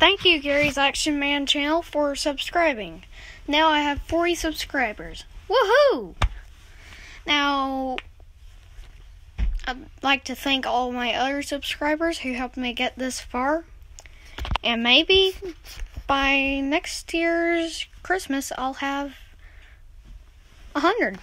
Thank you, Garry's Action Man channel, for subscribing. Now I have 40 subscribers. Woohoo! Now, I'd like to thank all my other subscribers who helped me get this far. And maybe by next year's Christmas, I'll have hundred.